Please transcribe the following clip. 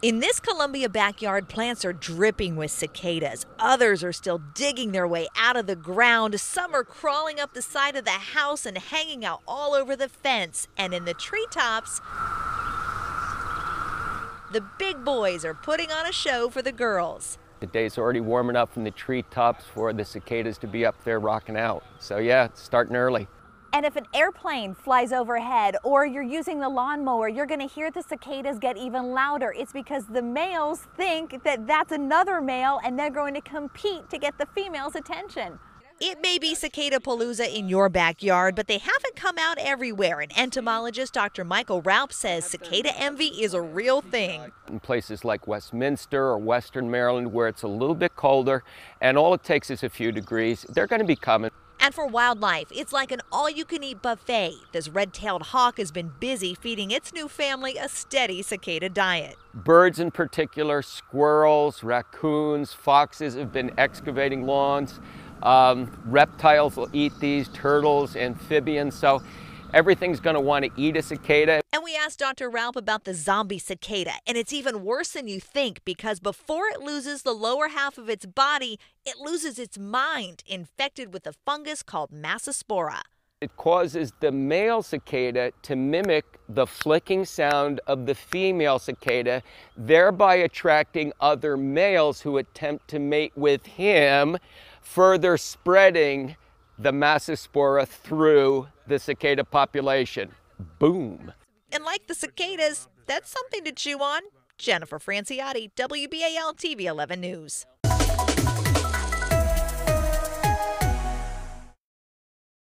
In this Columbia backyard, plants are dripping with cicadas. Others are still digging their way out of the ground. Some are crawling up the side of the house and hanging out all over the fence. And in the treetops, the big boys are putting on a show for the girls. The day's already warm enough in the treetops for the cicadas to be up there rocking out. So yeah, it's starting early. And if an airplane flies overhead or you're using the lawnmower, you're going to hear the cicadas get even louder. It's because the males think that that's another male and they're going to compete to get the female's attention. It may be cicada palooza in your backyard, but they haven't come out everywhere. And entomologist Dr. Michael Raupp says cicada envy is a real thing. In places like Westminster or Western Maryland, where it's a little bit colder and all it takes is a few degrees, they're going to be coming. And for wildlife, it's like an all you can eat buffet. This red tailed hawk has been busy feeding its new family a steady cicada diet. Birds, in particular, squirrels, raccoons, foxes have been excavating lawns. Um, reptiles will eat these, turtles, amphibians. So everything's going to want to eat a cicada. And we asked Dr. Raupp about the zombie cicada, and it's even worse than you think because before it loses the lower half of its body, it loses its mind, infected with a fungus called Massospora. It causes the male cicada to mimic the flicking sound of the female cicada, thereby attracting other males who attempt to mate with him, further spreading the Massospora through the cicada population. Boom. And like the cicadas, that's something to chew on. Jennifer Franciotti, WBAL TV 11 News.